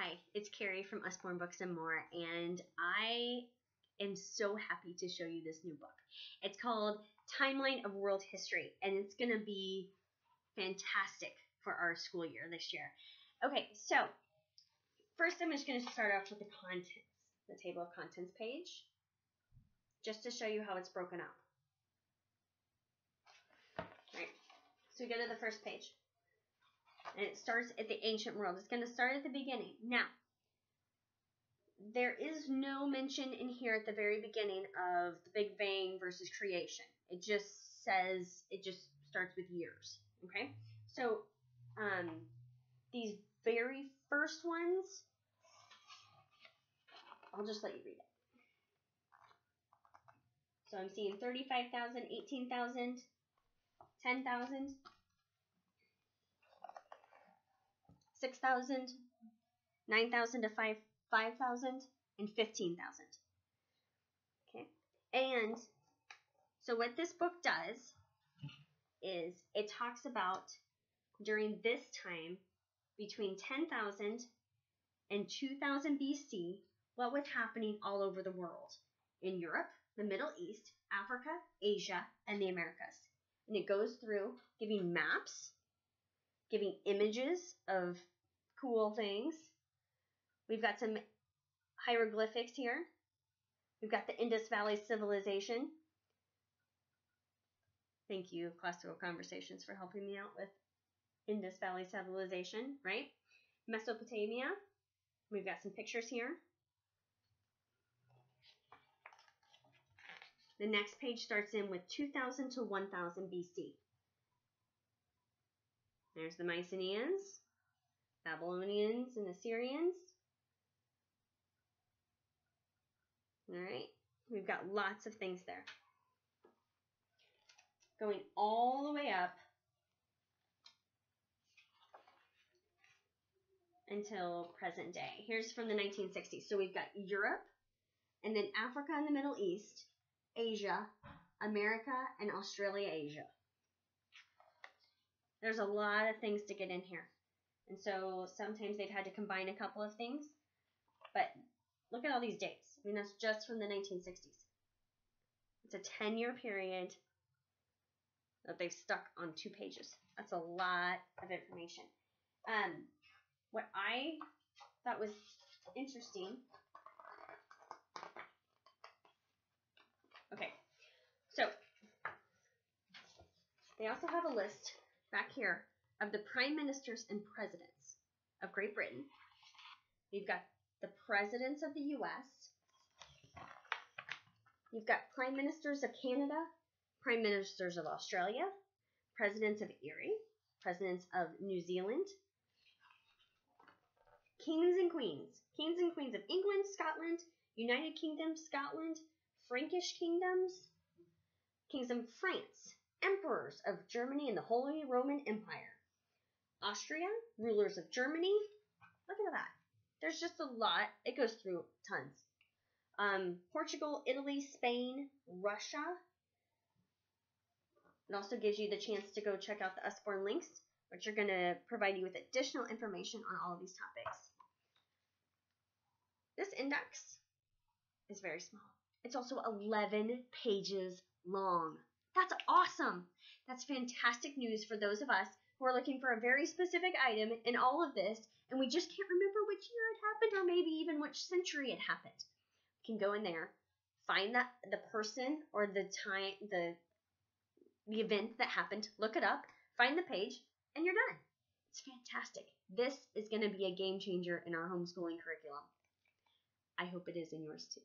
Hi, it's Kerri from Usborne Books and More, and I am so happy to show you this new book. It's called Timeline of World History, and it's going to be fantastic for our school year this year. Okay, so first I'm just going to start off with the contents, the table of contents page, just to show you how it's broken up. Right, so we go to the first page. And it starts at the ancient world. It's going to start at the beginning. Now, there is no mention in here at the very beginning of the Big Bang versus creation. It just says, it just starts with years. Okay? So, um, these very first ones, I'll just let you read it. So I'm seeing 35,000, 18,000, 10,000. 6,000, 9,000 to 5, 5,000, and 15,000. Okay. And so what this book does is it talks about during this time between 10,000 and 2000 BC what was happening all over the world in Europe, the Middle East, Africa, Asia, and the Americas. And it goes through giving maps giving images of cool things. We've got some hieroglyphics here. We've got the Indus Valley Civilization. Thank you, Classical Conversations, for helping me out with Indus Valley Civilization, right? Mesopotamia. We've got some pictures here. The next page starts in with 2000 to 1000 BC. There's the Mycenaeans, Babylonians, and Assyrians. All right, we've got lots of things there. Going all the way up until present day. Here's from the 1960s. So we've got Europe, and then Africa and the Middle East, Asia, America, and Australia, Asia. There's a lot of things to get in here. And so sometimes they've had to combine a couple of things. But look at all these dates. I mean, that's just from the 1960s. It's a 10 year period that they've stuck on two pages. That's a lot of information. Um, what I thought was interesting. Okay, so they also have a list back here of the prime ministers and presidents of Great Britain. You've got the presidents of the U.S. You've got prime ministers of Canada, prime ministers of Australia, presidents of Erie, presidents of New Zealand, kings and queens, kings and queens of England, Scotland, United Kingdom, Scotland, Frankish kingdoms, kings of France, emperors of Germany and the Holy Roman Empire. Austria, rulers of Germany. Look at that. There's just a lot. It goes through tons. Um, Portugal, Italy, Spain, Russia. It also gives you the chance to go check out the Usborne links, which are going to provide you with additional information on all of these topics. This index is very small. It's also 11 pages long. That's awesome. That's fantastic news for those of us who are looking for a very specific item in all of this and we just can't remember which year it happened or maybe even which century it happened. We can go in there, find that the person or the time the the event that happened, look it up, find the page, and you're done. It's fantastic. This is going to be a game changer in our homeschooling curriculum. I hope it is in yours too.